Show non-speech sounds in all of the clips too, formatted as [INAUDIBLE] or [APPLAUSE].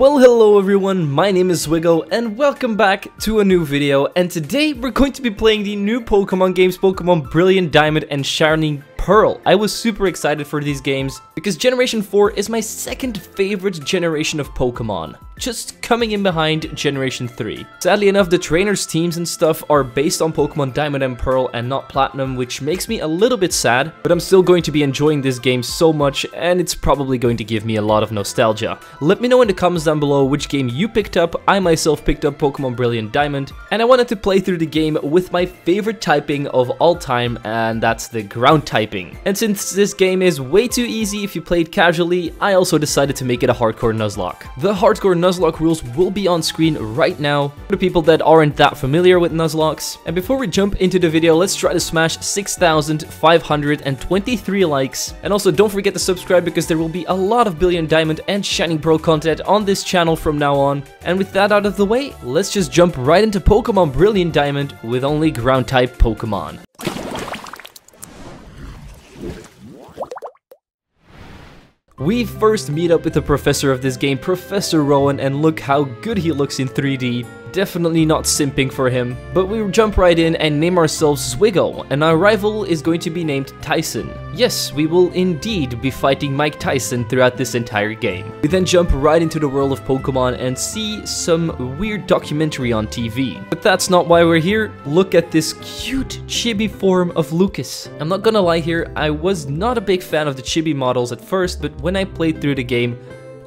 Well hello everyone, my name is Zwiggo and welcome back to a new video. And today we're going to be playing the new Pokemon games Pokemon Brilliant Diamond and Shining Pearl. I was super excited for these games because Generation 4 is my second favorite generation of Pokemon, just coming in behind Generation 3. Sadly enough, the trainers teams and stuff are based on Pokemon Diamond and Pearl and not Platinum, which makes me a little bit sad, but I'm still going to be enjoying this game so much and it's probably going to give me a lot of nostalgia. Let me know in the comments down below which game you picked up. I myself picked up Pokemon Brilliant Diamond and I wanted to play through the game with my favorite typing of all time and that's the ground typing. And since this game is way too easy if you play it casually, I also decided to make it a hardcore Nuzlocke. The hardcore Nuzlocke rules will be on screen right now for the people that aren't that familiar with Nuzlockes. And before we jump into the video, let's try to smash 6,523 likes. And also don't forget to subscribe because there will be a lot of Brilliant Diamond and Shining Pearl content on this channel from now on. And with that out of the way, let's just jump right into Pokemon Brilliant Diamond with only ground type Pokemon. We first meet up with the professor of this game, Professor Rowan, and look how good he looks in 3D. Definitely not simping for him, but we jump right in and name ourselves Zwiggo, and our rival is going to be named Tyson. Yes, we will indeed be fighting Mike Tyson throughout this entire game. We then jump right into the world of Pokemon and see some weird documentary on TV. But that's not why we're here. Look at this cute chibi form of Lucas. I'm not gonna lie here, I was not a big fan of the chibi models at first, but when I played through the game,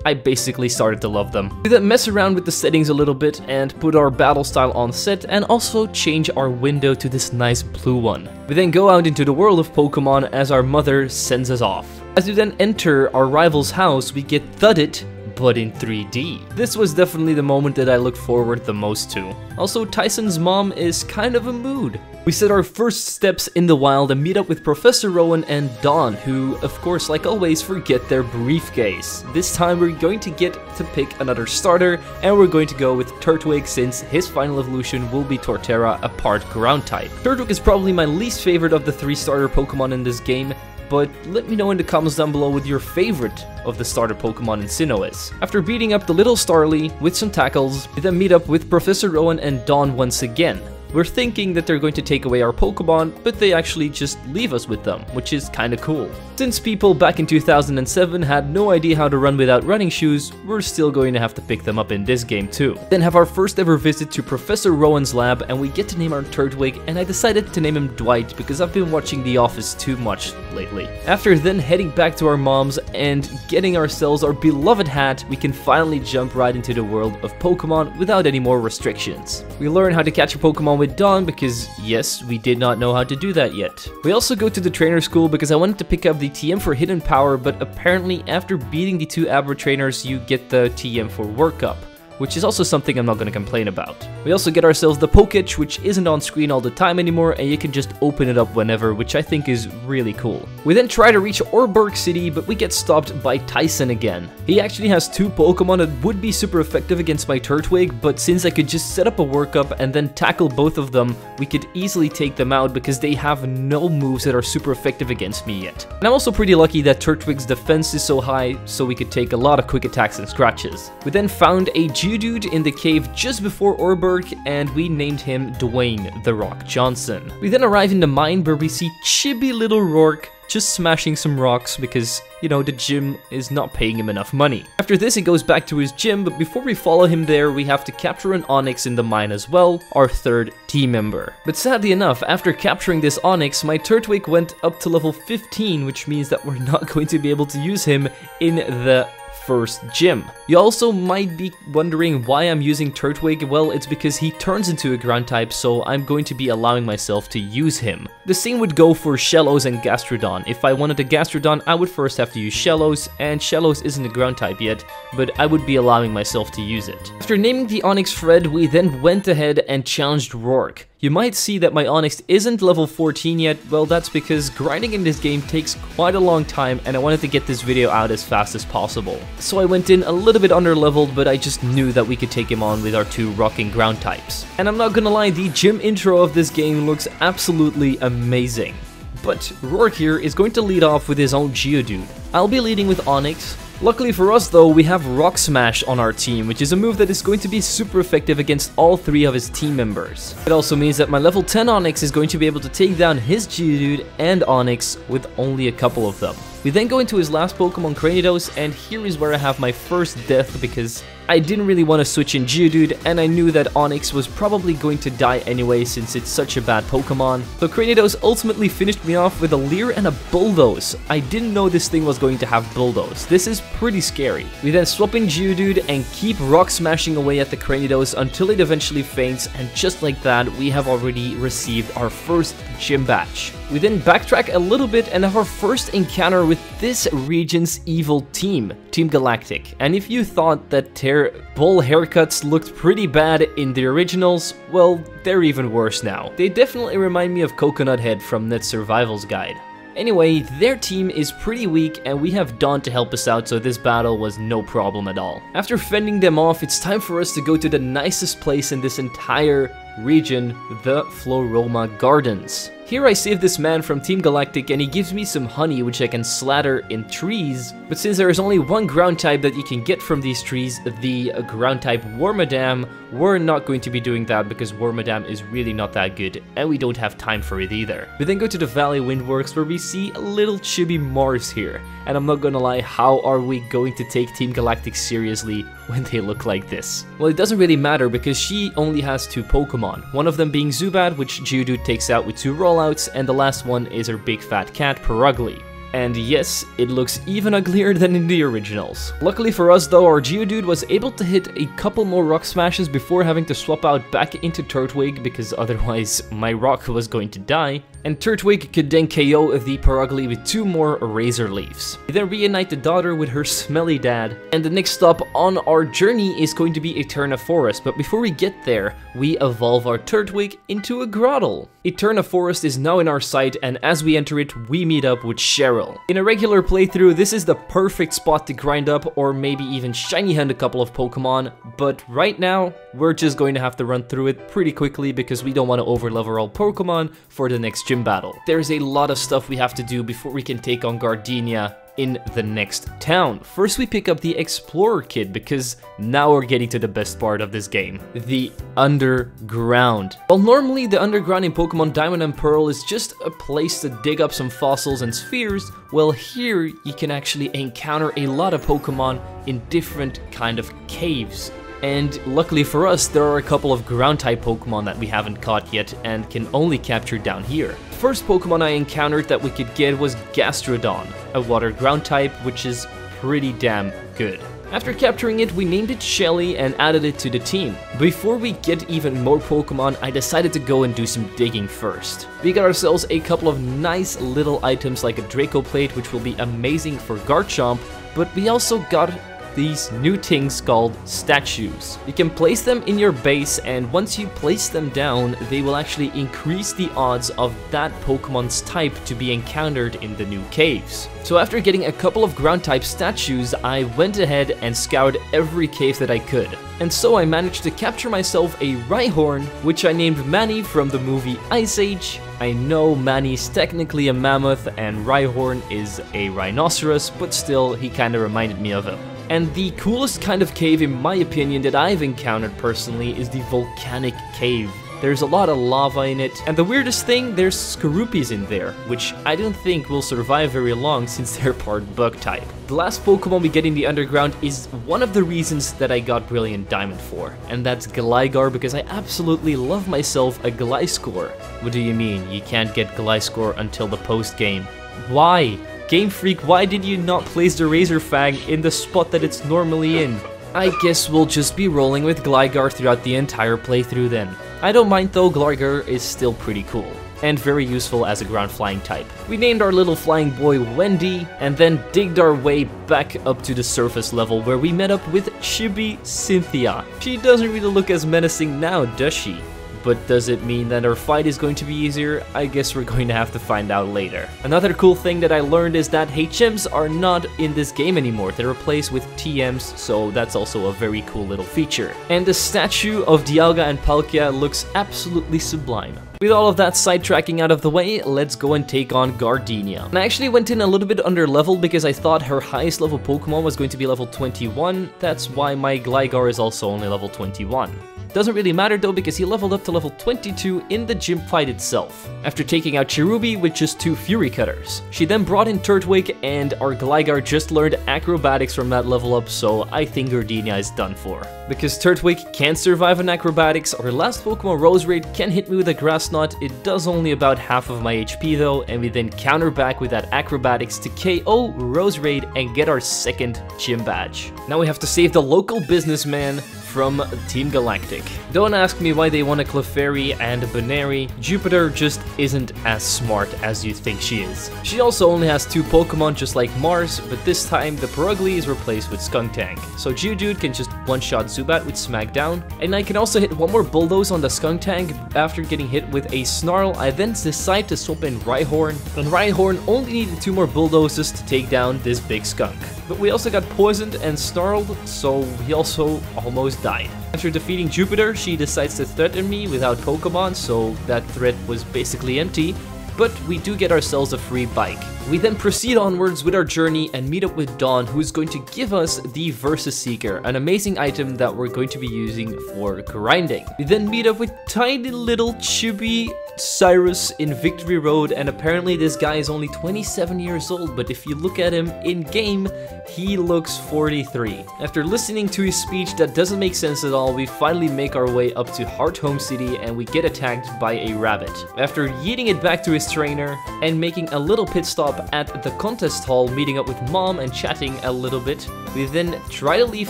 I basically started to love them. We then mess around with the settings a little bit and put our battle style on set and also change our window to this nice blue one. We then go out into the world of Pokemon as our mother sends us off. As we then enter our rival's house, we get thudded but in 3D. This was definitely the moment that I looked forward the most to. Also, Tyson's mom is kind of a mood. We set our first steps in the wild and meet up with Professor Rowan and Dawn, who, of course, like always, forget their briefcase. This time we're going to get to pick another starter, and we're going to go with Turtwig since his final evolution will be Torterra, a part ground type. Turtwig is probably my least favorite of the three starter Pokemon in this game, but let me know in the comments down below what your favorite of the starter Pokemon in Sinnoh is. After beating up the little Starly with some tackles, we then meet up with Professor Rowan and Dawn once again. We're thinking that they're going to take away our Pokemon, but they actually just leave us with them, which is kinda cool. Since people back in 2007 had no idea how to run without running shoes, we're still going to have to pick them up in this game too. Then have our first ever visit to Professor Rowan's lab and we get to name our Turtwig and I decided to name him Dwight because I've been watching The Office too much lately. After then heading back to our moms and getting ourselves our beloved hat, we can finally jump right into the world of Pokemon without any more restrictions. We learn how to catch a Pokemon with Dawn because, yes, we did not know how to do that yet. We also go to the trainer school because I wanted to pick up the TM for Hidden Power, but apparently after beating the two Abra trainers, you get the TM for Workup which is also something I'm not going to complain about. We also get ourselves the Poketch, which isn't on screen all the time anymore, and you can just open it up whenever, which I think is really cool. We then try to reach Oreburgh City, but we get stopped by Tyson again. He actually has two Pokemon that would be super effective against my Turtwig, but since I could just set up a workup and then tackle both of them, we could easily take them out because they have no moves that are super effective against me yet. And I'm also pretty lucky that Turtwig's defense is so high, so we could take a lot of quick attacks and scratches. We then found a Geodude in the cave just before Oreburgh, and we named him Dwayne The Rock Johnson. We then arrive in the mine where we see chibi little Roark just smashing some rocks because, you know, the gym is not paying him enough money. After this, he goes back to his gym, but before we follow him there, we have to capture an Onix in the mine as well, our third team member. But sadly enough, after capturing this Onix, my Turtwig went up to level 15, which means that we're not [LAUGHS] going to be able to use him in the first gym. You also might be wondering why I'm using Turtwig, well it's because he turns into a ground type so I'm going to be allowing myself to use him. The same would go for Shellos and Gastrodon. If I wanted a Gastrodon I would first have to use Shellos and Shellos isn't a ground type yet, but I would be allowing myself to use it. After naming the Onix Fred we then went ahead and challenged Roark. You might see that my Onix isn't level 14 yet, well that's because grinding in this game takes quite a long time and I wanted to get this video out as fast as possible. So I went in a little bit under leveled, but I just knew that we could take him on with our two rocking ground types. And I'm not gonna lie, the gym intro of this game looks absolutely amazing. But Roark here is going to lead off with his own Geodude. I'll be leading with Onix, Luckily for us though, we have Rock Smash on our team, which is a move that is going to be super effective against all three of his team members. It also means that my level 10 Onix is going to be able to take down his Geodude and Onix with only a couple of them. We then go into his last Pokemon Cranidos, and here is where I have my first death because I didn't really want to switch in Geodude, and I knew that Onix was probably going to die anyway since it's such a bad Pokemon. So Cranidos ultimately finished me off with a Leer and a Bulldoze. I didn't know this thing was going to have Bulldoze. This is pretty scary. We then swap in Geodude and keep rock smashing away at the Cranidos until it eventually faints, and just like that, we have already received our first gym badge. We then backtrack a little bit and have our first encounter with this region's evil team, Team Galactic. And if you thought that their bull haircuts looked pretty bad in the originals, well, they're even worse now. They definitely remind me of Coconut Head from Net Survival's Guide. Anyway, their team is pretty weak and we have Dawn to help us out so this battle was no problem at all. After fending them off, it's time for us to go to the nicest place in this entire region, the Floaroma Gardens. Here I save this man from Team Galactic and he gives me some honey which I can slather in trees, but since there is only one ground type that you can get from these trees, the ground type Wormadam, we're not going to be doing that because Wormadam is really not that good and we don't have time for it either. We then go to the Valley Windworks where we see a little chibi Mars here, and I'm not gonna lie, how are we going to take Team Galactic seriously [LAUGHS] when they look like this? Well, it doesn't really matter because she only has two Pokemon, one of them being Zubat, which Geodude takes out with two rollouts, and the last one is her big fat cat, Purugly. And yes, it looks even uglier [LAUGHS] than in the originals. Luckily for us though, our Geodude was able to hit a couple more rock smashes before having to swap out back into Turtwig because otherwise my rock was going to die. And Turtwig could then KO the Purugly with two more Razor Leaves. We then reunite the daughter with her smelly dad. And the next stop on our journey is going to be Eterna Forest, but before we get there, we evolve our Turtwig into a Grotle. Eterna Forest is now in our sight, and as we enter it, we meet up with Cheryl. In a regular playthrough, this is the perfect spot to grind up or maybe even shiny hunt a couple of Pokemon, but right now, we're just going to have to run through it pretty quickly because we don't want to overlevel our Pokemon for the next gym battle. There's a lot of stuff we have to do before we can take on Gardenia in the next town. First we pick up the Explorer Kit because now we're getting to the best part of this game, the underground. While normally the underground in Pokemon Diamond and Pearl is just a place to dig up some fossils and spheres, well here you can actually encounter a lot of Pokemon in different kind of caves. And luckily for us, there are a couple of ground type Pokemon that we haven't caught yet and can only capture down here. First Pokemon I encountered that we could get was Gastrodon, a water ground type which is pretty damn good. After capturing it, we named it Shelly and added it to the team. Before we get even more Pokemon, I decided to go and do some digging first. We got ourselves a couple of nice little items like a Draco Plate, which will be amazing for Garchomp, but we also got these new things called statues. You can place them in your base and once you place them down, they will actually increase the odds of that Pokemon's type to be encountered in the new caves. So after getting a couple of ground type statues, I went ahead and scoured every cave that I could. And so I managed to capture myself a Rhyhorn, which I named Manny from the movie Ice Age. I know Manny's technically a mammoth and Rhyhorn is a rhinoceros, but still he kinda reminded me of him. And the coolest kind of cave in my opinion that I've encountered personally is the volcanic cave. There's a lot of lava in it, and the weirdest thing, there's Skorupies in there, which I don't think will survive very long since [LAUGHS] they're part bug type. The last Pokemon we get in the underground is one of the reasons that I got Brilliant Diamond for, and that's Gligar because I absolutely love myself a Gliscor. What do you mean, you can't get Gliscor until the post-game? Why? Game Freak, why did you not place the Razor Fang in the spot that it's normally in? I guess we'll just be rolling with Gligar throughout the entire playthrough then. I don't mind though, Gligar is still pretty cool and very useful as a ground flying type. We named our little flying boy Wendy, and then digged our way back up to the surface level where we met up with Chibi Cynthia. She doesn't really look as menacing now, does she? But does it mean that our fight is going to be easier? I guess we're going to have to find out later. Another cool thing that I learned is that HMs are not in this game anymore. They're replaced with TMs, so that's also a very cool little feature. And the statue of Dialga and Palkia looks absolutely sublime. With all of that sidetracking out of the way, let's go and take on Gardenia. And I actually went in a little bit under level because I thought her highest level Pokemon was going to be level 21, that's why my Gligar is also only level 21. Doesn't really matter though because he leveled up to level 22 in the gym fight itself, after taking out Cherubi with just two Fury Cutters. She then brought in Turtwig and our Gligar just learned acrobatics from that level up so I think Gardenia is done for. Because Turtwig can't survive on acrobatics, our last Pokemon Roserade can hit me with a Grass Knot, it does only about half of my HP though and we then counter back with that acrobatics to KO Roserade and get our second gym badge. Now we have to save the local businessman from Team Galactic. Don't ask me why they want a Clefairy and a Buneary, Jupiter just isn't as smart as you think she is. She also only has two Pokemon just like Mars, but this time the Purugly is replaced with Skuntank. So Geodude can just one-shot Zubat with Smackdown, and I can also hit one more Bulldoze on the Skuntank after getting hit with a Snarl, I then decide to swap in Rhyhorn, and Rhyhorn only needed two more Bulldozes to take down this big skunk. But we also got poisoned and snarled, so he also almost died. After defeating Jupiter, she decides to threaten me without Pokemon, so that threat was basically empty, but we do get ourselves a free bike. We then proceed onwards with our journey and meet up with Dawn, who is going to give us the Versus Seeker, an amazing item that we're going to be using for grinding. We then meet up with tiny little chubby Cyrus in Victory Road, and apparently this guy is only 27 years old, but if you look at him in-game, he looks 43. After listening to his speech that doesn't make sense at all, we finally make our way up to Hearthome City and we get attacked by a rabbit. After yeeting it back to his trainer and making a little pit stop at the contest hall, meeting up with mom and chatting a little bit, we then try to leave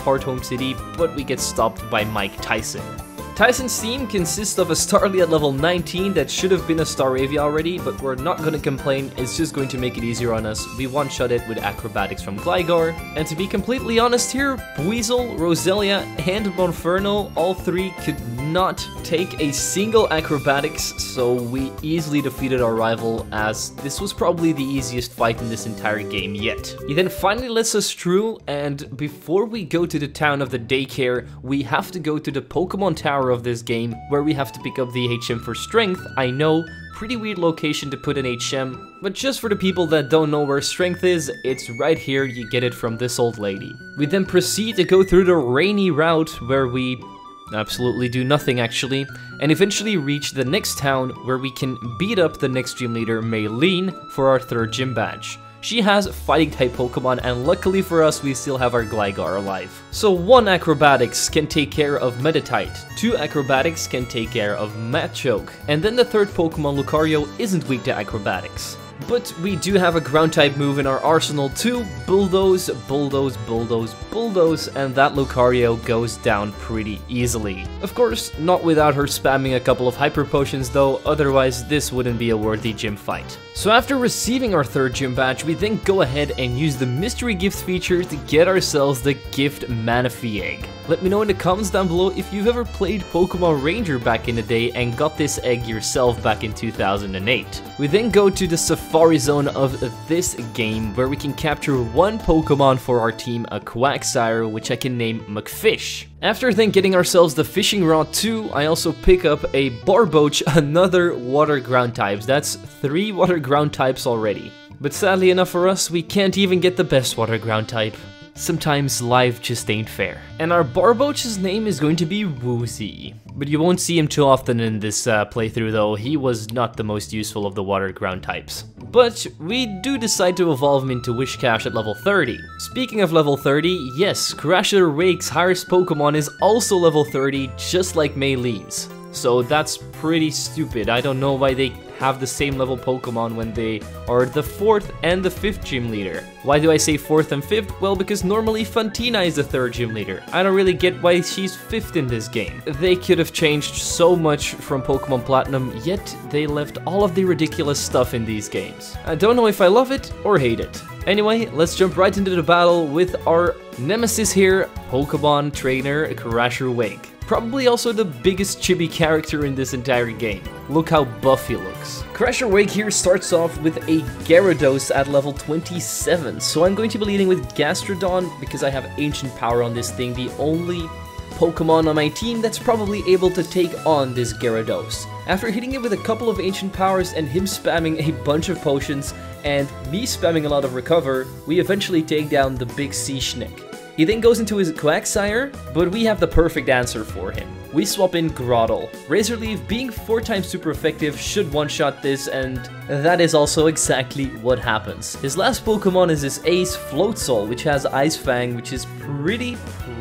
Hearthome City, but we get stopped by Mike Tyson. Tyson's team consists of a Starly at level 19 that should have been a Staravia already, but we're not gonna complain, it's just going to make it easier on us. We one-shot it with Acrobatics from Gligar, and to be completely honest here, Buizel, Roselia, and Monferno, all three could not take a single Acrobatics, so we easily defeated our rival as this was probably the easiest fight in this entire game yet. He then finally lets us through, and before we go to the town of the daycare, we have to go to the Pokemon Tower of this game, where we have to pick up the HM for strength, I know, pretty weird location to put an HM, but just for the people that don't know where strength is, it's right here, you get it from this old lady. We then proceed to go through the rainy route, where we absolutely do nothing actually, and eventually reach the next town where we can beat up the next gym leader, Maylene, for our third gym badge. She has fighting type Pokemon and luckily for us we still have our Gligar alive. So one Acrobatics can take care of Meditite, two Acrobatics can take care of Machoke, and then the third Pokemon Lucario isn't weak to Acrobatics. But we do have a ground type move in our arsenal too, Bulldoze, Bulldoze, Bulldoze, Bulldoze, and that Lucario goes down pretty easily. Of course, not without her spamming a couple of Hyper Potions though, otherwise this wouldn't be a worthy gym fight. So after receiving our third gym badge, we then go ahead and use the mystery gift feature to get ourselves the gift Manaphy egg. Let me know in the comments down below if you've ever played Pokemon Ranger back in the day and got this egg yourself back in 2008. We then go to the Safari Zone of this game where we can capture one Pokemon for our team, a Quagsire, which I can name McFish. After then getting ourselves the Fishing Rod 2, I also pick up a Barboach, [LAUGHS] another water ground types. That's three water ground types already. But sadly enough for us, we can't even get the best water ground type. Sometimes life just ain't fair. And our Barboach's name is going to be Woozy. But you won't see him too often in this uh, playthrough though, he was not the most useful of the water ground types. But we do decide to evolve him into Whiscash at level 30. Speaking of level 30, yes, Crasher Wake's highest Pokemon is also level 30, just like Maylene's. So that's pretty stupid, I don't know why they have the same level Pokemon when they are the 4th and the 5th gym leader. Why do I say 4th and 5th? Well, because normally Fantina is the 3rd gym leader. I don't really get why she's 5th in this game. They could have changed so much from Pokemon Platinum, yet they left all of the ridiculous stuff in these games. I don't know if I love it or hate it. Anyway, let's jump right into the battle with our nemesis here, Pokemon Trainer Crasher Wake. Probably also the biggest chibi character in this entire game. Look how buff he looks. Crasher Wake here starts off with a Gyarados at level 27, so I'm going to be leading with Gastrodon because I have Ancient Power on this thing, the only Pokemon on my team that's probably able to take on this Gyarados. After hitting it with a couple of Ancient Powers and him spamming a bunch of potions, and me spamming a lot of Recover, we eventually take down the big Sea Schnick. He then goes into his Quagsire, but we have the perfect answer for him. We swap in Grotle. Razor Leaf, being 4 times super effective, should one-shot this, and that is also exactly what happens. His last Pokemon is his ace, Floatzel, which has Ice Fang, which is pretty,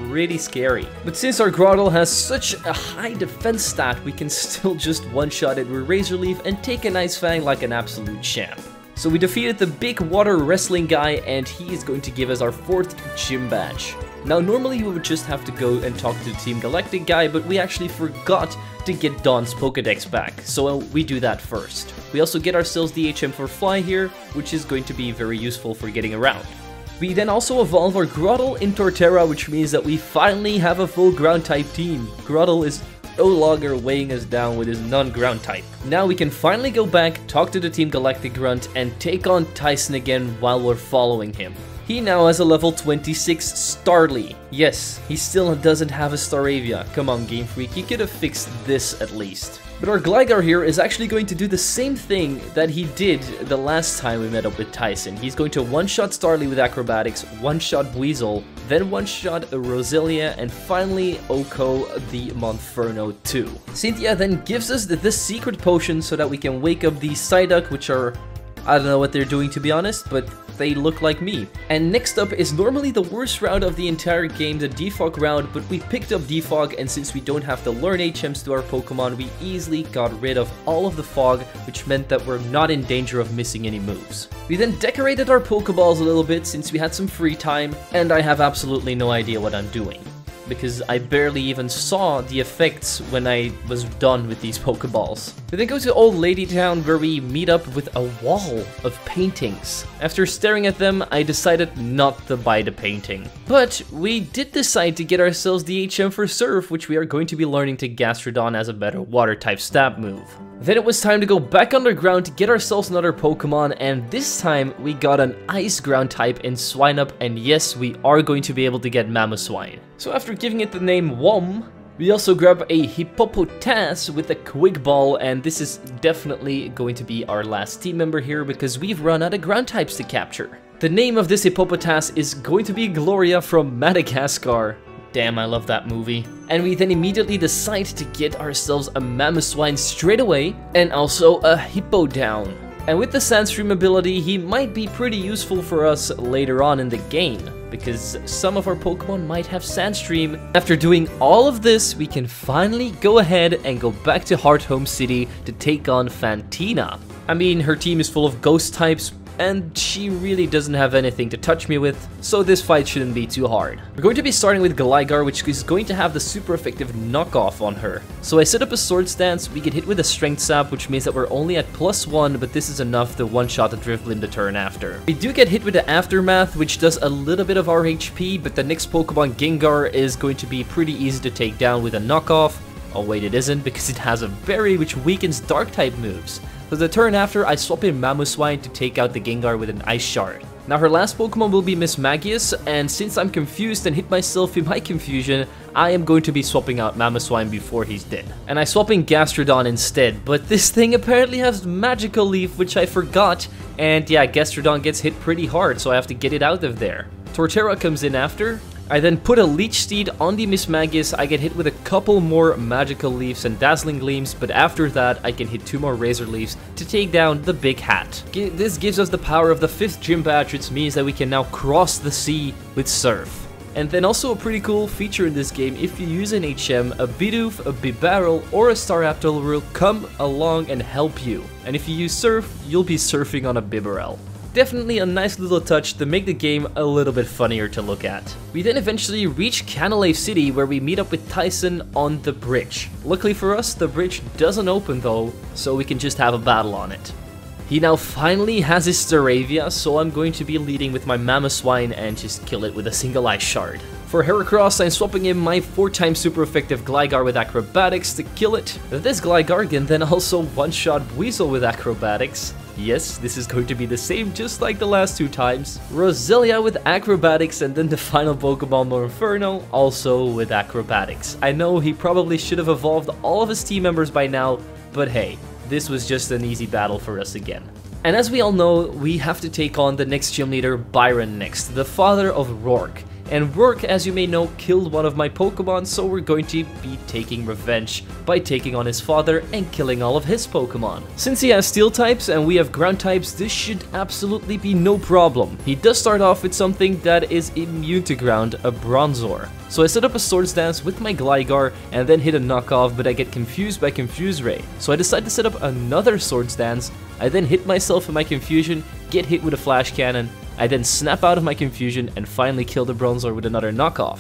pretty scary. But since our Grotle has such a high defense stat, we can [LAUGHS] still just one-shot it with Razor Leaf and take an Ice Fang like an absolute champ. So we defeated the big water wrestling guy and he is going to give us our fourth gym badge. Now normally we would just have to go and talk to the Team Galactic guy, but we actually forgot to get Dawn's Pokedex back, so uh, we do that first. We also get ourselves the HM for Fly here, which is going to be very useful for getting around. We then also evolve our Grotle in Torterra, which means that we finally have a full ground type team. Grotle is no longer weighing us down with his non-ground type. Now we can finally go back, talk to the Team Galactic Grunt, and take on Tyson again while we're following him. He now has a level 26 Starly. Yes, he still doesn't have a Staravia. Come on, Game Freak, you could have fixed this at least. But our Gligar here is actually going to do the same thing that he did the last time we met up with Tyson. He's going to one-shot Starly with Acrobatics, one-shot Buizel, then one-shot Roselia, and finally OHKO the Monferno too. Cynthia then gives us this secret potion so that we can wake up the Psyduck, which are I don't know what they're doing to be honest, but they look like me. And next up is normally the worst route of the entire game, the Defog route, but we picked up Defog and since we don't have to learn HMs to our Pokemon, we easily got rid of all of the fog, which meant that we're not in danger of missing any moves. We then decorated our Pokeballs a little bit since we had some free time, and I have absolutely no idea what I'm doing because I barely even saw the effects when I was done with these [LAUGHS] Pokeballs. We then go to Old Lady Town where we meet up with a wall of paintings. After staring at them, I decided not to buy the painting. But we did decide to get ourselves the HM for Surf, which we are going to be learning to Gastrodon as a better water type stab move. Then it was time to go back underground to get ourselves another Pokemon, and this time we got an Ice Ground type in Swinub, and yes, we are going to be able to get Mamoswine. So after giving it the name Wom, we also grab a Hippopotas with a Quick Ball, and this is definitely going to be our last team member here because we've run out of ground types to capture. The name of this Hippopotas is going to be Gloria from Madagascar. Damn, I love that movie. And we then immediately decide to get ourselves a Mamoswine straight away, and also a Hippowdon. And with the Sandstream ability, he might be pretty useful for us later on in the game, because some of our Pokemon might have Sandstream. After doing all of this, we can finally go ahead and go back to Hearthome City to take on Fantina. I mean, her team is full of ghost types, and she really doesn't have anything to touch me with, so this fight shouldn't be too hard. We're going to be starting with Gligar, which is going to have the super effective knockoff on her. So I set up a Swords Dance, we get hit with a Strength Sap, which means that we're only at plus 1, but this is enough to one-shot the Drifblim the turn after. We do get hit with the Aftermath, which does a little bit of our HP, but the next Pokemon, Gengar, is going to be pretty easy to take down with a knockoff. Oh wait, it isn't, because it has a berry which weakens Dark-type moves. So the turn after, I swap in Mamoswine to take out the Gengar with an Ice Shard. Now her last Pokemon will be Mismagius, and since I'm confused and hit myself in my confusion, I am going to be swapping out Mamoswine before he's dead. And I swap in Gastrodon instead, but this thing apparently has Magical Leaf, which I forgot, and yeah, Gastrodon gets hit pretty hard, so I have to get it out of there. Torterra comes in after, I then put a Leech Seed on the Mismagius, I get hit with a couple more Magical Leaves and Dazzling Gleams, but after that I can hit two more Razor Leaves to take down the Big Hat. This gives us the power of the 5th Gym Badge, which means that we can now cross the sea with Surf. And then also a pretty cool feature in this game, if you use an HM, a Bidoof, a Bibarel, or a Staraptor will come along and help you. And if you use Surf, you'll be surfing on a Bibarel. Definitely a nice little touch to make the game a little bit funnier to look at. We then eventually reach Canalave City where we meet up with Tyson on the bridge. Luckily for us, the bridge doesn't open though, so we can just have a battle on it. He now finally has his Staravia, so I'm going to be leading with my Mamoswine and just kill it with a single Ice Shard. For Heracross, I'm swapping in my 4 times super effective Gligar with Acrobatics to kill it. This Gligar can then also one-shot Buizel with Acrobatics. Yes, this is going to be the same just like the last two times. Roselia with Acrobatics and then the final Pokemon Monferno also with Acrobatics. I know he probably should have evolved all of his team members by now, but hey, this was just an easy battle for us again. And as we all know, we have to take on the next gym leader, Byron next, the father of Roark. And Roark, as you may know, killed one of my Pokemon, so we're going to be taking revenge by taking on his father and killing all of his Pokemon. Since he has Steel types and we have Ground types, this should absolutely be no problem. He does start off with something that is immune to Ground, a Bronzor. So I set up a Swords Dance with my Gligar and then hit a knockoff, but I get confused by Confuse Ray. So I decide to set up another Swords Dance, I then hit myself in my confusion, get hit with a Flash Cannon, I then snap out of my confusion and finally kill the Bronzor with another knockoff.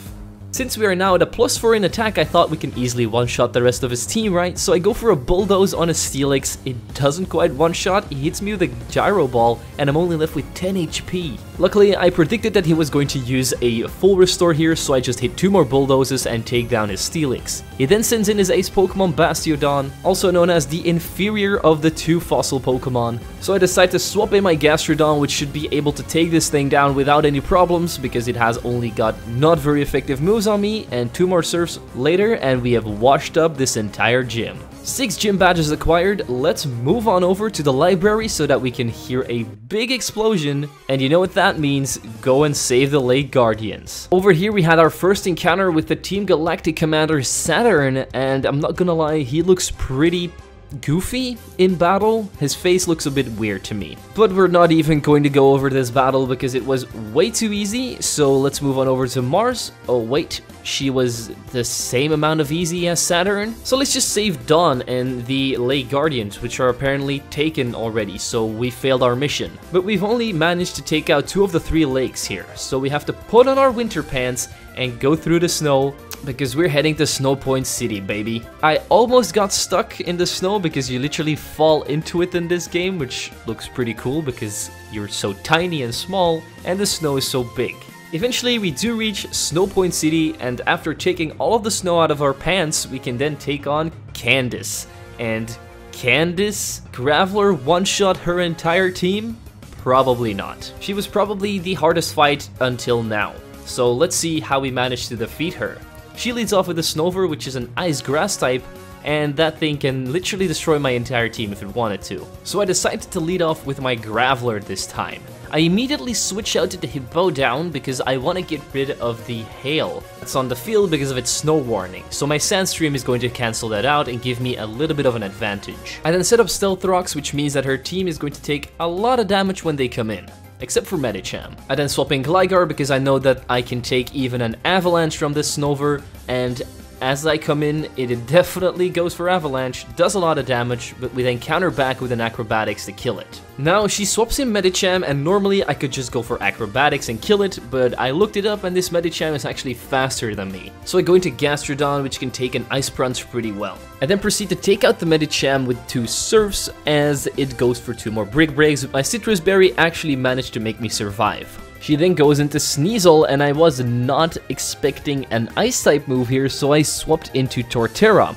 Since we are now at a plus 4 in attack, I thought we can easily one-shot the rest of his team, right? So I go for a Bulldoze on a Steelix, it doesn't quite one-shot, he hits me with a Gyro Ball, and I'm only left with 10 HP. Luckily, I predicted that he was going to use a full restore here, so I just hit two more Bulldozes and take down his Steelix. He then sends in his ace Pokemon Bastiodon, also known as the inferior of the two fossil Pokemon. So I decide to swap in my Gastrodon, which should be able to take this thing down without any problems, because it has only got not very effective moves on me, and two more surfs later, and we have washed up this entire gym. Six gym badges acquired, let's move on over to the library so that we can hear a big explosion, and you know what that means, go and save the Lake Guardians. Over here we had our first encounter with the Team Galactic Commander Saturn, and I'm not gonna lie, he looks pretty goofy in battle. His face looks a bit weird to me. But we're not even going to go over this battle because it was way too easy, so let's move on over to Mars. Oh wait, she was the same amount of easy as Saturn. So let's just save Dawn and the Lake Guardians, which are apparently taken already, so we failed our mission. But we've only managed to take out two of the three lakes here, so we have to put on our winter pants and go through the snow because we're heading to Snow Point City, baby. I almost got stuck in the snow because you literally fall into it in this game, which looks pretty cool because you're so tiny and small and the snow is so big. Eventually, we do reach Snow Point City, and after taking all of the snow out of our pants, we can then take on Candice. And Candice? Graveler one-shot her entire team? Probably not. She was probably the hardest fight until now. So let's see how we managed to defeat her. She leads off with a Snover, which is an Ice Grass type, and that thing can literally destroy my entire team if it wanted to. So I decided to lead off with my Graveler this time. I immediately switch out to the Down because I want to get rid of the hail that's on the field because of its snow warning, so my Sandstream is going to cancel that out and give me a little bit of an advantage. I then set up Stealth Rocks, which means that her team is going to take a lot of damage when they come in except for Medicham. I then swap in Gligar because I know that I can take even an Avalanche from this Snover, and as I come in, it definitely goes for Avalanche, does a lot of damage, but we then counter back with an Acrobatics to kill it. Now, she swaps in Medicham, and normally I could just go for Acrobatics and kill it, but I looked it up and this Medicham is actually faster than me. So I go into Gastrodon, which can take an Ice Punch pretty well. I then proceed to take out the Medicham with two Surfs, as it goes for two more Brick Breaks, my Sitrus Berry actually managed to make me survive. She then goes into Sneasel, and I was not expecting an Ice-type move here, so I swapped into Torterra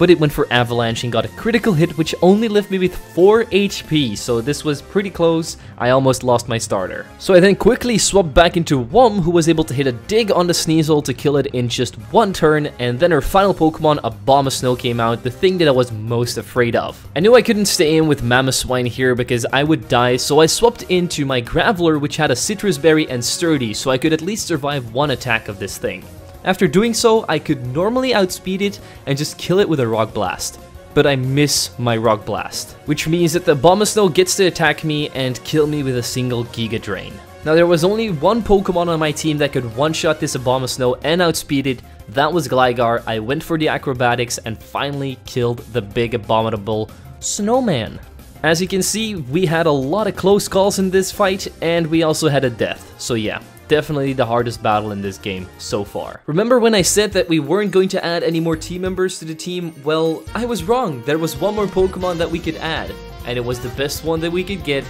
but it went for Avalanche and got a critical hit which only left me with 4 HP, so this was pretty close, I almost lost my starter. So I then quickly swapped back into Wom who was able to hit a dig on the Sneasel to kill it in just one turn, and then her final Pokemon, a Abomasnow came out, the thing that I was most afraid of. I knew I couldn't stay in with Mamoswine here because I would die, so I swapped into my Graveler which had a Sitrus Berry and Sturdy, so I could at least survive one attack of this thing. After doing so, I could normally outspeed it and just kill it with a Rock Blast. But I miss my Rock Blast, which means that the Abomasnow gets to attack me and kill me with a single Giga Drain. Now there was only one Pokemon on my team that could one-shot this Abomasnow and outspeed it, that was Gligar. I went for the acrobatics and finally killed the big abominable Snowman. As you can see, we had a lot of close calls in this fight, and we also had a death, so yeah, definitely the hardest battle in this game so far. Remember when I said that we weren't going to add any more team members to the team? Well, I was wrong. There was one more Pokemon that we could add, and it was the best one that we could get,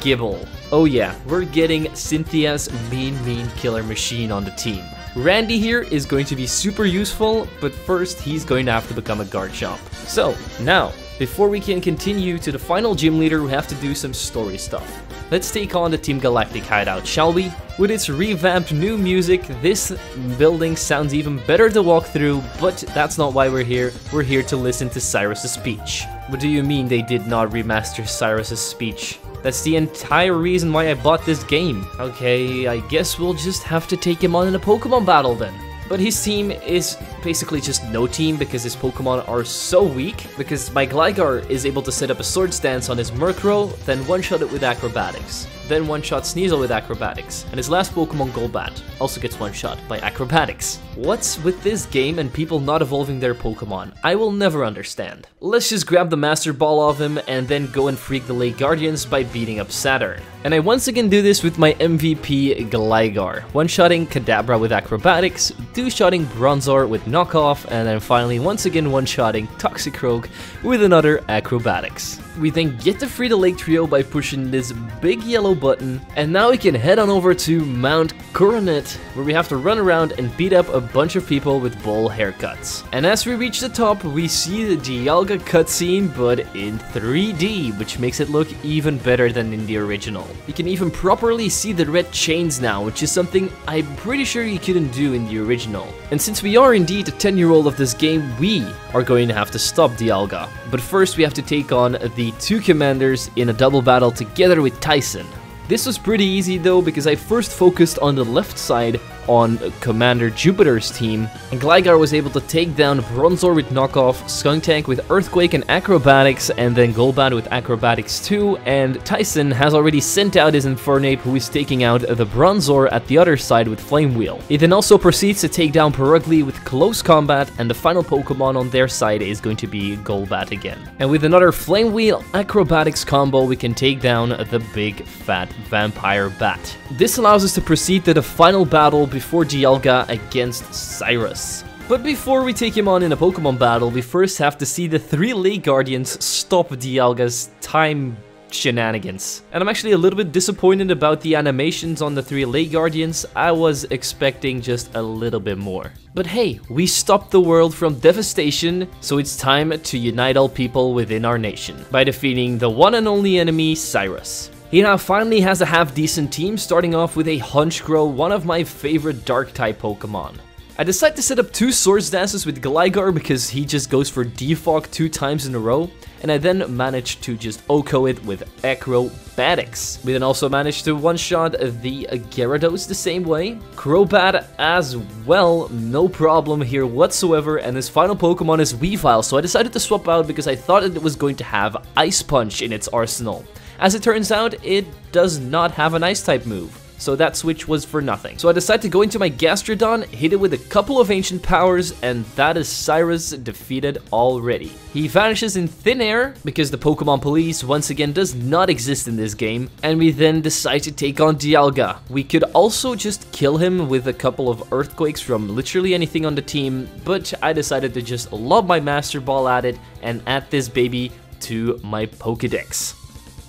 Gible. Oh yeah, we're getting Cynthia's mean mean killer machine on the team. Randy here is going to be super useful, but first he's going to have to become a guard Garchomp. So, now, before we can continue to the final gym leader, we have to do some story stuff. Let's take on the Team Galactic hideout, shall we? With its revamped new music, this building sounds even better to walk through, but that's not why we're here. We're here to listen to Cyrus's speech. What do you mean they did not remaster Cyrus's speech? That's the entire reason why I bought this game. Okay, I guess we'll just have to take him on in a Pokemon battle then. But his team is basically just no team because his Pokemon are so weak, because my Gligar is able to set up a Swords Dance on his Murkrow, then one-shot it with Acrobatics then one-shot Sneasel with Acrobatics, and his last Pokemon Golbat also gets one-shot by Acrobatics. What's with this game and people not evolving their Pokemon? I will never understand. Let's just grab the Master Ball off him and then go and freak the Lake Guardians by beating up Saturn. And I once again do this with my MVP Gligar, one-shotting Kadabra with Acrobatics, two-shotting Bronzor with Knockoff, and then finally once again one-shotting Toxicroak with another Acrobatics. We then get to free the Lake Trio by pushing this big yellow button, and now we can head on over to Mount Coronet, where we have to run around and beat up a bunch of people with bowl haircuts. And as we reach the top, we see the Dialga cutscene, but in 3D, which makes it look even better than in the original. You can even properly see the red chains now, which is something I'm pretty sure you couldn't do in the original. And since we are indeed a 10 year old of this game, we are going to have to stop Dialga. But first we have to take on the the two commanders in a double battle together with Tyson. This was pretty easy though because I first focused on the left side on Commander Jupiter's team, and Gligar was able to take down Bronzor with knockoff, Skuntank with Earthquake and Acrobatics, and then Golbat with Acrobatics too, and Tyson has already sent out his Infernape who is taking out the Bronzor at the other side with Flame Wheel. He then also proceeds to take down Purugly with Close Combat, and the final Pokemon on their side is going to be Golbat again. And with another Flame Wheel Acrobatics combo, we can take down the big fat Vampire Bat. This allows us to proceed to the final battle before Dialga against Cyrus. But before we take him on in a Pokemon battle, we first have to see the three Lake Guardians stop Dialga's time shenanigans. And I'm actually a little bit disappointed about the animations on the three Lake Guardians. I was expecting just a little bit more. But hey, we stopped the world from devastation, so it's time to unite all people within our nation by defeating the one and only enemy, Cyrus. He now finally has a half-decent team, starting off with a Honchkrow, one of my favorite Dark-type Pokemon. I decide to set up two Swords Dances with Gligar because he just goes for Defog two times in a row, and I then managed to just OHKO it with Acrobatics. We then also managed to one-shot the Gyarados the same way. Crobat as well, no problem here whatsoever, and his final Pokemon is Weavile, so I decided to swap out because I thought it was going to have Ice Punch in its arsenal. As it turns out, it does not have an Ice-type move so that switch was for nothing. So I decided to go into my Gastrodon, hit it with a couple of ancient powers, and that is Cyrus defeated already. He vanishes in thin air, because the Pokemon Police once again does not exist in this game, and we then decide to take on Dialga. We could also just kill him with a couple of Earthquakes from literally anything on the team, but I decided to just lob my Master Ball at it and add this baby to my Pokedex.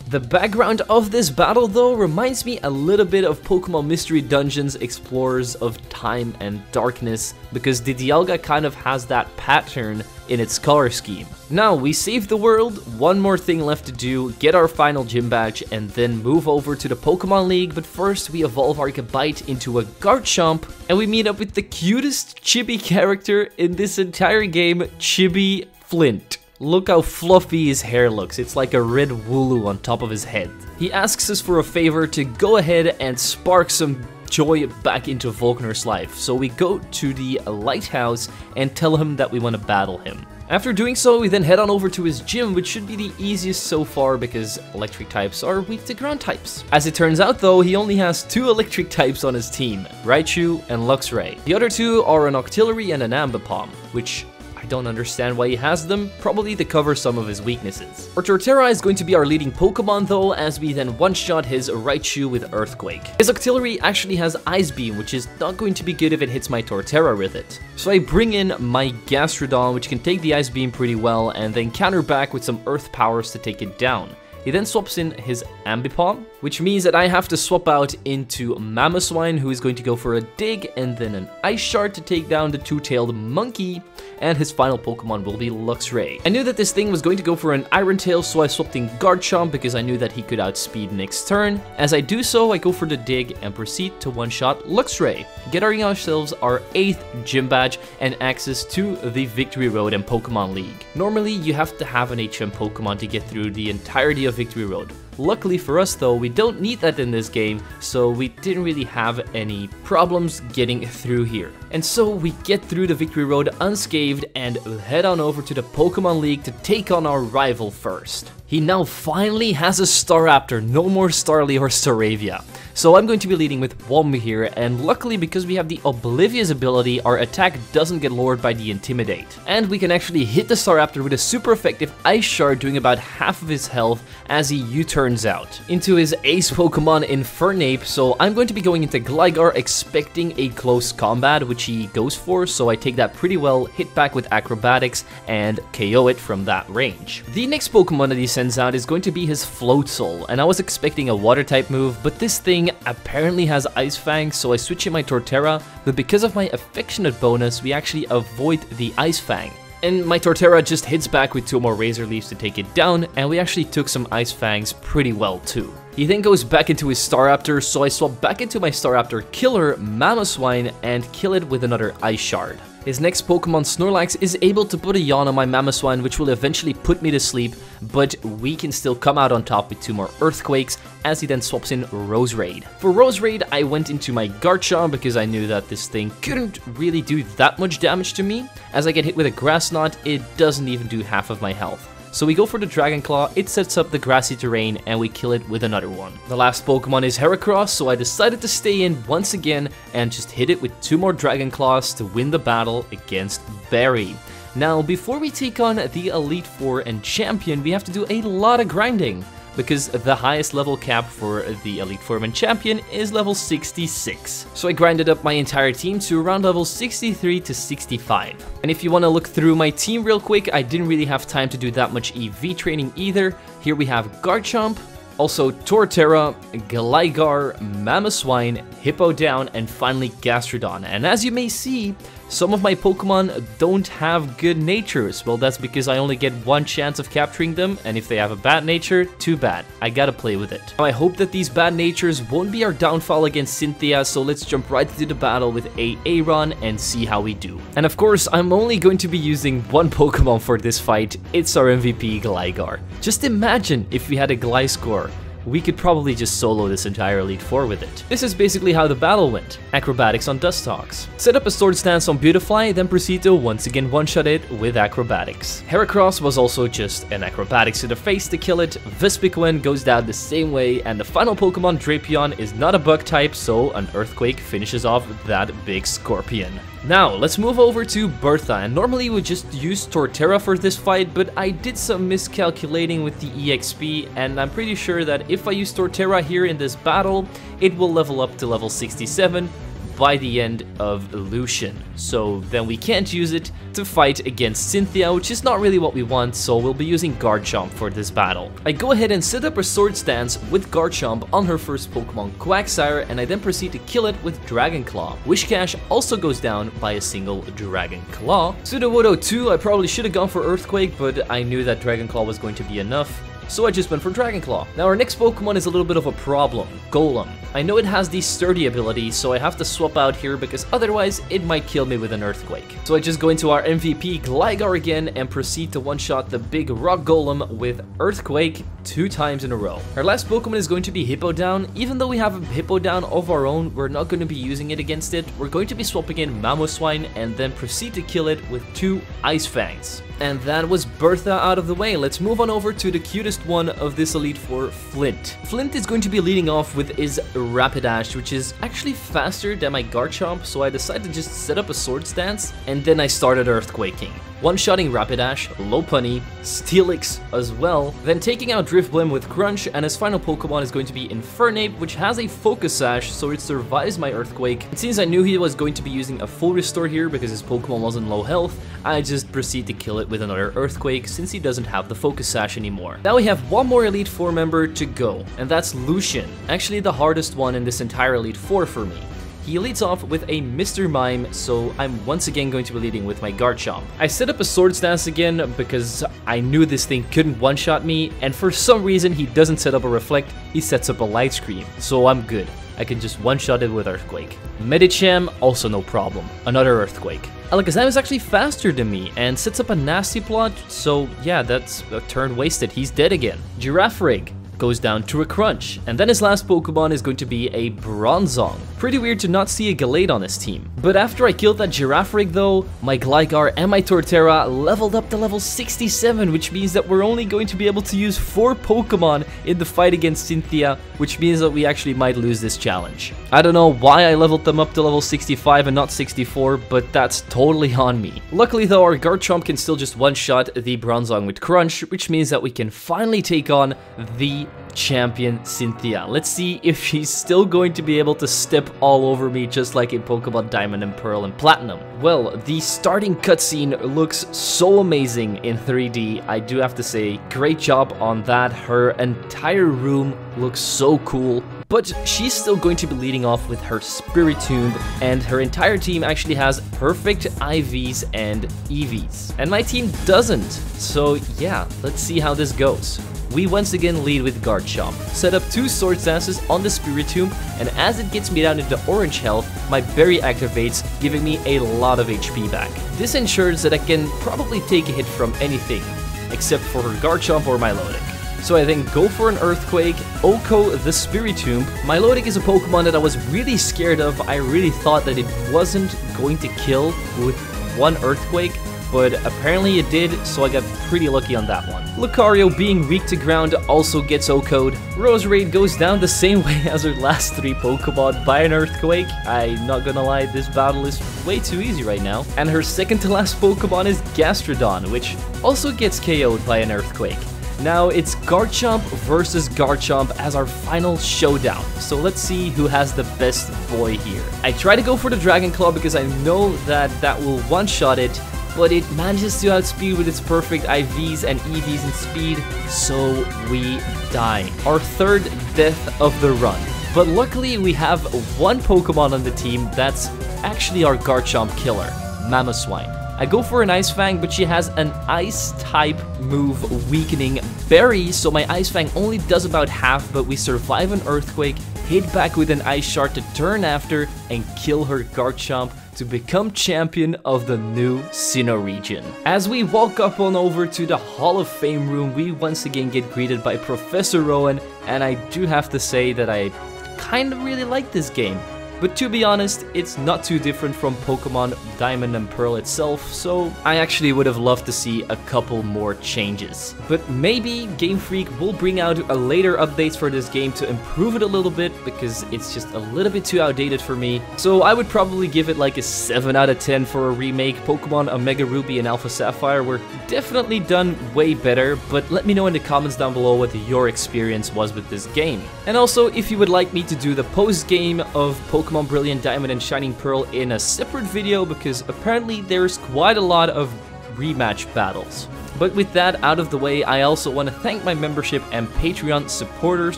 The background of this battle though reminds me a little bit of Pokemon Mystery Dungeons Explorers of Time and Darkness because Dialga kind of has that pattern in its color scheme. Now we save the world, one more thing left to do, get our final gym badge and then move over to the Pokemon League but first we evolve our Gabite into a Garchomp and we meet up with the cutest chibi character in this entire game, Chibi Flint. Look how fluffy his hair looks, it's like a red wooloo on top of his head. He asks us for a favor to go ahead and spark some joy back into Volkner's life, so we go to the lighthouse and tell him that we want to battle him. After doing so, we then head on over to his gym, which should be the easiest so far because electric types are weak to ground types. As it turns out though, he only has two electric types on his team, Raichu and Luxray. The other two are an Octillery and an Ambipom, which I don't understand why he has them, probably to cover some of his weaknesses. Our Torterra is going to be our leading Pokemon though, as we then one-shot his Raichu with Earthquake. His Octillery actually has Ice Beam, which is not going to be good if it hits my Torterra with it. So I bring in my Gastrodon, which can take the Ice Beam pretty well, and then counter back with some Earth powers to take it down. He then swaps in his Ambipom, which means that I have to swap out into Mamoswine, who is going to go for a dig, and then an Ice Shard to take down the two-tailed monkey, and his final Pokemon will be Luxray. I knew that this thing was going to go for an Iron Tail, so I swapped in Garchomp because I knew that he could outspeed next turn. As I do so, I go for the dig and proceed to one-shot Luxray, getting ourselves our 8th gym badge and access to the Victory Road and Pokemon League. Normally, you have to have an HM Pokemon to get through the entirety of Victory Road. Luckily for us though, we don't need that in this game, so we didn't really have any problems getting through here. And so we get through the Victory Road unscathed and head on over to the Pokemon League to take on our rival first. He now finally has a Staraptor, no more Starly or Staravia. So I'm going to be leading with Womb here, and luckily because we have the Oblivious ability, our attack doesn't get lowered by the Intimidate. And we can actually hit the Staraptor with a super effective Ice Shard doing about half of his health as he U-turns out into his ace Pokemon Infernape, so I'm going to be going into Gligar expecting a close combat, which he goes for, so I take that pretty well, hit back with Acrobatics, and KO it from that range. The next Pokemon that he sends out is going to be his Floatzel, and I was expecting a Water-type move, but this thing apparently has Ice Fang, so I switch in my Torterra, but because of my Affectionate bonus, we actually avoid the Ice Fang. And my Torterra just hits back with two more Razor Leaves to take it down, and we actually took some Ice Fangs pretty well too. He then goes back into his Staraptor, so I swap back into my Staraptor Killer, Mamoswine, and kill it with another Ice Shard. His next Pokemon, Snorlax, is able to put a yawn on my Mamoswine, which will eventually put me to sleep, but we can still come out on top with two more Earthquakes, as he then swaps in Roserade. For Roserade, I went into my Garchomp because I knew that this thing couldn't really do that much damage to me. As I get hit with a Grass Knot, it doesn't even do half of my health. So we go for the Dragon Claw, it sets up the grassy terrain, and we kill it with another one. The last Pokemon is Heracross, so I decided to stay in once again and just hit it with two more Dragon Claws to win the battle against Barry. Now, before we take on the Elite Four and Champion, we have to do a lot of grinding because the highest level cap for the Elite Foreman Champion is level 66. So I grinded up my entire team to around level 63 to 65. And if you want to look through my team real quick, I didn't really have time to do that much EV training either. Here we have Garchomp, also Torterra, Gligar, Mamoswine, Hippowdon, and finally Gastrodon. And as you may see, some of my Pokemon don't have good natures. Well, that's because I only get one chance of capturing them, and if they have a bad nature, too bad. I gotta play with it. I hope that these bad natures won't be our downfall against Cynthia, so let's jump right into the battle with a Aaron and see how we do. And of course, I'm only going to be using one Pokemon for this fight. It's our MVP, Gligar. Just imagine if we had a Gliscor we could probably just solo this entire Elite Four with it. This is basically how the battle went. Acrobatics on Dustox. Set up a Swords Dance on Beautifly, then proceed to once again one-shot it with Acrobatics. Heracross was also just an Acrobatics to the face to kill it, Vespiquen goes down the same way, and the final Pokemon, Drapion, is not a bug type, so an Earthquake finishes off that big Scorpion. Now, let's move over to Bertha, and normally we just use Torterra for this fight, but I did some miscalculating with the EXP, and I'm pretty sure that if I use Torterra here in this battle, it will level up to level 67, by the end of Illusion. So then we can't use it to fight against Cynthia, which is not really what we want, so we'll be using Garchomp for this battle. I go ahead and set up a Swords Dance with Garchomp on her first Pokemon Quagsire, and I then proceed to kill it with Dragon Claw. Whiscash also goes down by a single Dragon Claw. Sudowoodo 2, I probably should have gone for Earthquake, but I knew that Dragon Claw was going to be enough so I just went for Dragon Claw. Now our next Pokemon is a little bit of a problem, Golem. I know it has the sturdy ability, so I have to swap out here because otherwise it might kill me with an Earthquake. So I just go into our MVP Gligar again and proceed to one-shot the big Rock Golem with Earthquake two times in a row. Our last Pokemon is going to be Hippowdon. Even though we have a Hippowdon of our own, we're not going to be using it against it. We're going to be swapping in Mamoswine and then proceed to kill it with two Ice Fangs. And that was Bertha out of the way. Let's move on over to the cutest one of this Elite Four, Flint. Flint is going to be leading off with his Rapidash, which is actually faster than my Garchomp, so I decided to just set up a Swords Dance, and then I started Earthquaking. One-shotting Rapidash, Lopunny, Steelix as well, then taking out Drifblim with Crunch, and his final Pokemon is going to be Infernape, which has a Focus Sash, so it survives my Earthquake. It seems I knew he was going to be using a full restore here because his Pokemon was in low health, I just proceed to kill it with another Earthquake since he doesn't have the Focus Sash anymore. Now we have one more Elite Four member to go, and that's Lucian, actually the hardest one in this entire Elite Four for me. He leads off with a Mr. Mime, so I'm once again going to be leading with my Garchomp. I set up a Swords Dance again because I knew this thing couldn't one-shot me, and for some reason he doesn't set up a Reflect, he sets up a Light Screen, so I'm good. I can just one-shot it with Earthquake. Medicham, also no problem. Another Earthquake. Alakazam is actually faster than me and sets up a nasty plot, so yeah, that's a turn wasted. He's dead again. Girafarig, goes down to a Crunch, and then his last Pokemon is going to be a Bronzong. Pretty weird to not see a Gallade on his team. But after I killed that Girafarig though, my Gligar and my Torterra leveled up to level 67, which means that we're only going to be able to use 4 Pokemon in the fight against Cynthia, which means that we actually might lose this challenge. I don't know why I leveled them up to level 65 and not 64, but that's totally on me. Luckily though, our Garchomp can still just one-shot the Bronzong with Crunch, which means that we can finally take on the champion Cynthia. Let's see if she's still going to be able to step all over me just like in Pokemon Diamond and Pearl and Platinum. Well, the starting cutscene looks so amazing in 3D, I do have to say, great job on that. Her entire room looks so cool. But she's still going to be leading off with her Spiritomb, and her entire team actually has perfect IVs and EVs. And my team doesn't, so yeah, let's see how this goes we once again lead with Garchomp. Set up two Swords Dances on the Spirit Spiritomb, and as it gets me down into orange health, my Berry activates, giving me a lot of HP back. This ensures that I can probably take a hit from anything, except for her Garchomp or my Milotic. So I think go for an Earthquake, OHKO the Spiritomb. Milotic is a Pokemon that I was really scared of. I really thought that it wasn't going to kill with one Earthquake, but apparently it did, so I got pretty lucky on that one. Lucario being weak to ground also gets OHKO'd. Roserade goes down the same [LAUGHS] way as her last three Pokemon by an Earthquake. I'm not gonna lie, this battle is way too easy right now. And her second to last Pokemon is Gastrodon, which also gets KO'd by an Earthquake. Now it's Garchomp versus Garchomp as our final showdown, so let's see who has the best boy here. I try to go for the Dragon Claw because I know that that will one-shot it, but it manages to outspeed with its perfect IVs and EVs in speed, so we die. Our third death of the run. But luckily we have one Pokemon on the team that's actually our Garchomp killer, Mamoswine. I go for an Ice Fang, but she has an Ice type move weakening Berry, so my Ice Fang only does about half, but we survive an Earthquake, hit back with an Ice Shard to turn after, and kill her Garchomp to become champion of the new Sinnoh region. As we walk up on over to the Hall of Fame room, we once again get greeted by Professor Rowan, and I do have to say that I kind of really like this game. But to be honest, it's not too different from Pokemon Diamond and Pearl itself, so I actually would have loved to see a couple more changes. But maybe Game Freak will bring out a later updates for this game to improve it a little bit, because it's just a little bit too outdated for me. So I would probably give it like a 7 out of 10 for a remake. Pokemon Omega Ruby and Alpha Sapphire were definitely done way better, but let me know in the comments down below what your experience was with this game. And also, if you would like me to do the post-game of Pokemon Pokemon Brilliant Diamond and Shining Pearl in a separate video because apparently there's quite a lot of rematch battles. But with that out of the way, I also want to thank my membership and Patreon supporters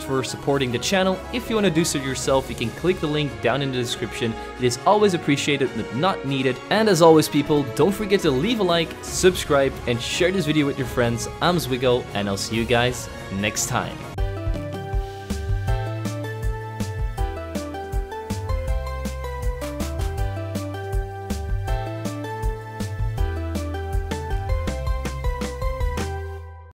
for supporting the channel. If you want to do so yourself, you can click the link down in the description. It is always appreciated but not needed. And as always people, don't forget to leave a like, subscribe, and share this video with your friends. I'm Zwiggo, and I'll see you guys next time.